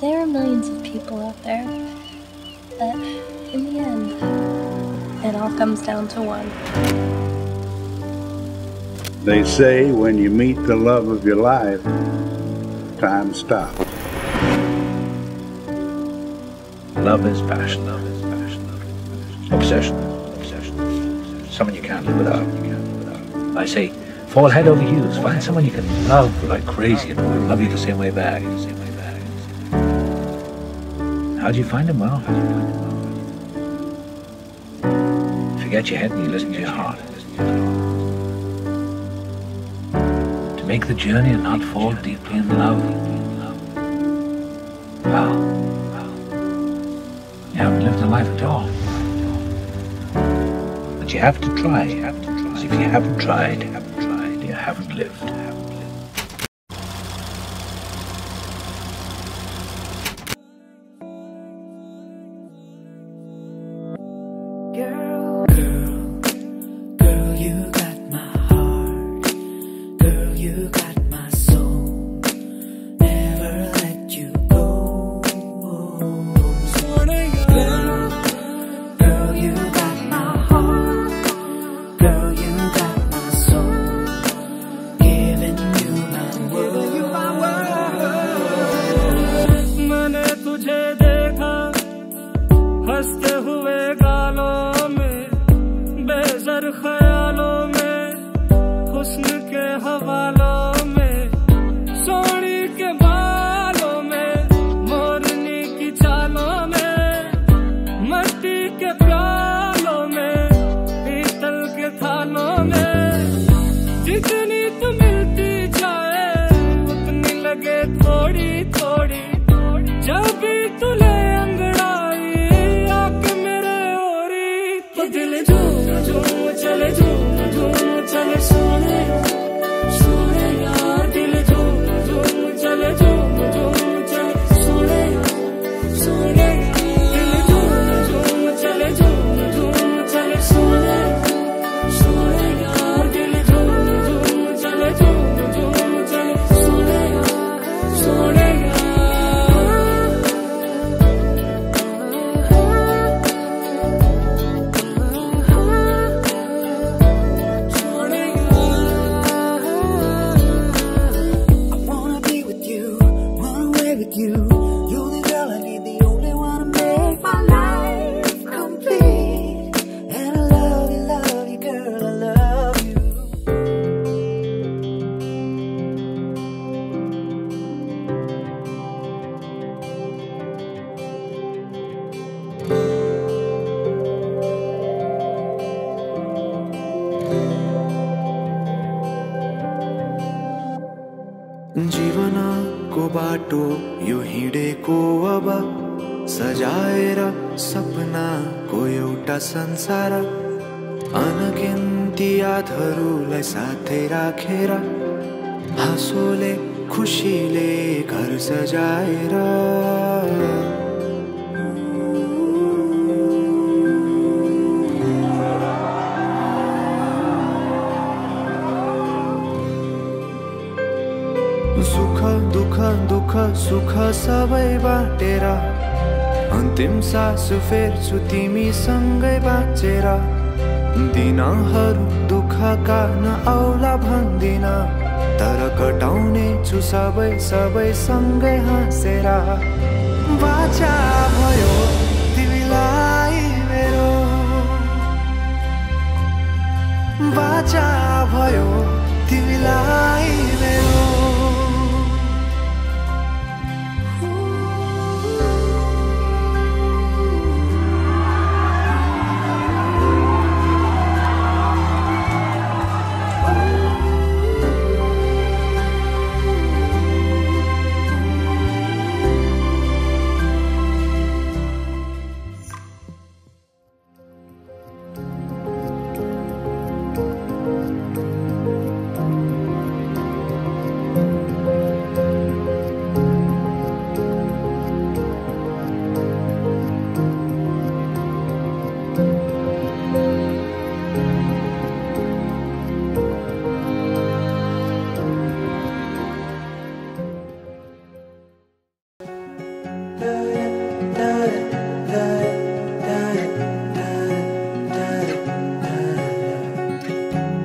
there are millions of people out there, but in the end, it all comes down to one. They say when you meet the love of your life, time stops. Love is passion. Love is passion. Love is passion. Obsession. Obsession. Someone you can't live without. You can't live without. I say, fall head over heels. Find someone you can love like crazy and will love you the same way back. The same way back. How do you find him? Well, how do you find him? Forget your head and you listen to your heart. To make the journey and not fall deeply in love. Well, you haven't lived a life at all. But you have to try. If you haven't tried, you haven't tried, you. Haven't lived. party you. बाटो यो हिँडेको अब सजाएर सपनाको एउटा संसार। अनगिन्ती यादहरूलाई साथै राखेर हाँसोले खुसीले घर सजाएर। सुख दुःख दुःख सुख सबै बाँटेर। अन्तिम सास फेर्छु तिमीसँगै बाँचेर। दिनहरू दुःखका नआउला भन्दिन। तर कटाउने छु सबै सबै सँगै हाँसेर। बाचा भयो तिमीलाई मेरो। बाचा भयो तिमीलाई मेरो।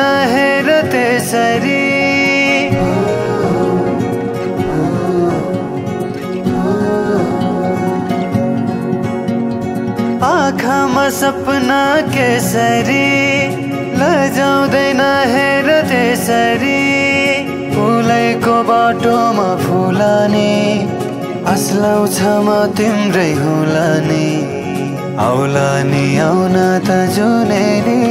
हेर त्यसरी आँखामा सपना केसरी लजाउँदैन हेर त्यसरी फुलैको बाटोमा फुलाने। अस्लाउँछ म तिम्रै हुला नि नि आउन त जुनेली